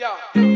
Yeah.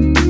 you.